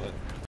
do.